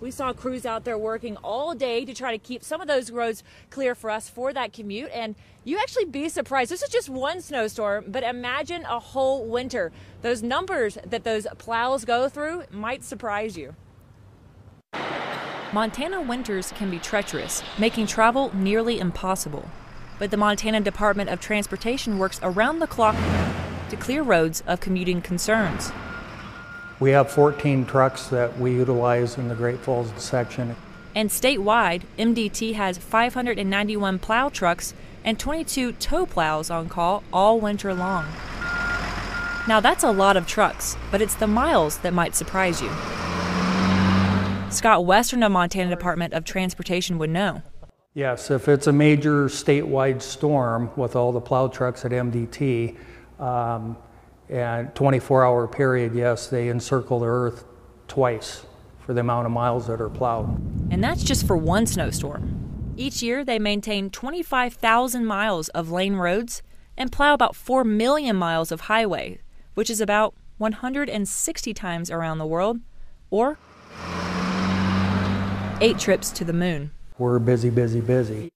We saw crews out there working all day to try to keep some of those roads clear for us for that commute. And you actually be surprised. This is just one snowstorm, but imagine a whole winter. Those numbers that those plows go through might surprise you. Montana winters can be treacherous, making travel nearly impossible. But the Montana Department of Transportation works around the clock to clear roads of commuting concerns. We have 14 trucks that we utilize in the Great Falls section. And statewide, MDT has 591 plow trucks and 22 tow plows on call all winter long. Now that's a lot of trucks, but it's the miles that might surprise you. Scott Western of Montana Department of Transportation would know. Yes, if it's a major statewide storm with all the plow trucks at MDT, um, and 24 hour period, yes, they encircle the earth twice for the amount of miles that are plowed. And that's just for one snowstorm. Each year, they maintain 25,000 miles of lane roads and plow about 4 million miles of highway, which is about 160 times around the world, or eight trips to the moon. We're busy, busy, busy.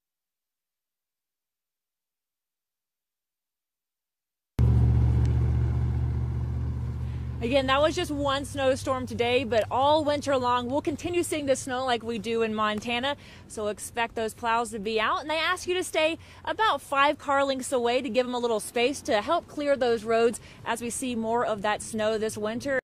Again, that was just one snowstorm today, but all winter long, we'll continue seeing the snow like we do in Montana. So expect those plows to be out. And they ask you to stay about five car lengths away to give them a little space to help clear those roads as we see more of that snow this winter.